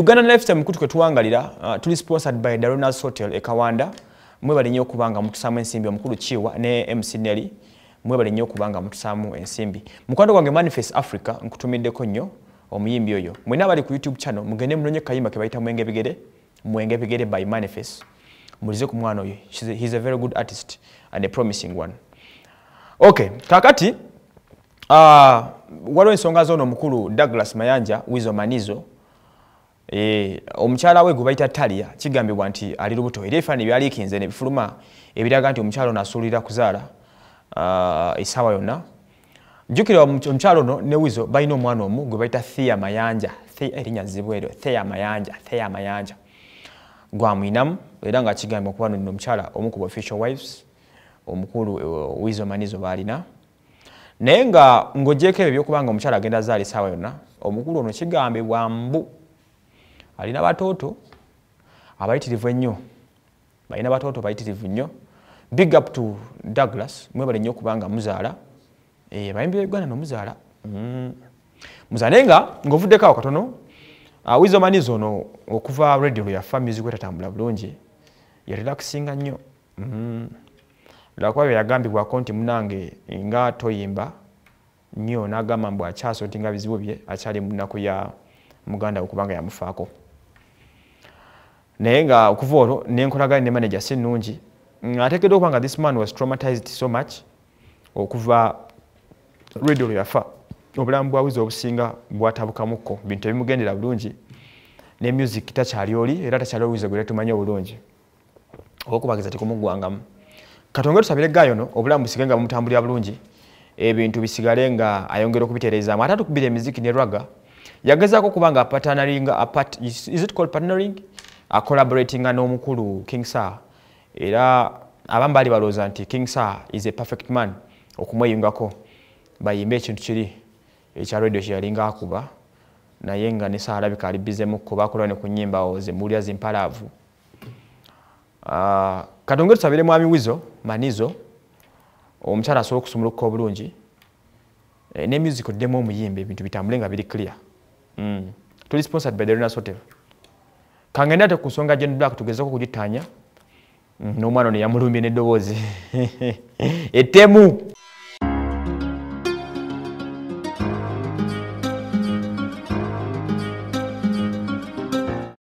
uganda lifestyle mukutu kwe tuwangalira uh, tuli sponsored by daronas hotel ekawanda kawanda. Mwebale nnyo okuba nga mutusaamu ensimbi omukulu kiwa ne mc nelly. Mwebale nnyo okuba nga mutusaamu ensimbi. Mukwano gwange manifest africa nkutumiddeko nnyo omuyimbi oyo. Mwena abali ku youtube channel mugende munonye kayimba ke mwenge bigere mwenge bigere by manifest. Mulize ku mwana oyo. He's a very good artist and a promising one. Okay kakati uh, waliwo ensonga zoono omukulu douglas mayanja wizo manizo omukyala we gwe bayita talia kigambibwa nti ali lubuto. Era ebifaanani byaliikinze nebifuluma ebiraga nti omukyala ono asuulira kuzaala essaawa yonna. Jjukira omukyalo ono ne wizo balina omwana omu gwe bayita thea mayanja. Erinnya zibwa eryo. Thea mayanja thea mayanja. Gwamwinamu era nga kigambibwa okuba nno omukyala omu ku official wives omukulu uh, wizo manizo baalina naye nga ng'ogyeko ebyo byokuba nga omukyala agenda zaala essaawa yonna omukulu ono kigambibwa mbu alina batooto abayitirivu ennyo. Balina batooto bayitirivu nnyo. Big up to douglas mwebale nnyo okuba nga muzaala. Eh, bayimbi uganda nomuzaala mm. muzaala naye nga ng'ovuddeko awo katono. Uh, wizo manizo ono okuva radio lwe yafa music wetatambula bulungi. Yarelakisinga nnyo. Mm. lwakuba byeyagambibwako nti munange nga toyimba nnyo n'agamba mbu akyaso nti nga bizibu bye akyali mu nnaku ya muganda we kubanga yamufaako naye nga okuva olwo nenkolagana ne manager si nnungi. Mm, ateekeddwa okuba nga this man was traumatized so much okuva radio lwe yafa. Obulamu bwawiza obusinga bwatabukamukko bintu ebimugendera bulungi. Ne music takyali oli era takyali owiza gwe tumanyi obulungi. Olwokubageza tekumugwangamu katonge tusabire gayono obulamu busige nga bumutambulira bulungi. Ebintu bisigale nga ayongera okubitereezaamu ate atukubira emiziki ne rwaga yagezaako okuba nga partneringa is it called partnering collaboratinga n'omukulu king sar era abamu baali balowooza nti king sar is a perfect man okumweyungako. Bayimbe ekintu kiri ekya radio kyeyalinga akuba naye nga ne saalabika ali bizemukko bakola ne ku nyimba o zemuwulira zimpalaavu uh, katonge tusabire mwami wizo manizo omukyala asobola okusumuluka obulungi e, ne music oddemu omuyimba ebintu bitambule nga biri clear. Mm. tuli sponsored by the Renas Hotel kangenda ate ku nsonga Gen Black tugezeko kugitanya. Mm, n'omwana ono ne n'eddoboozi. Ettemu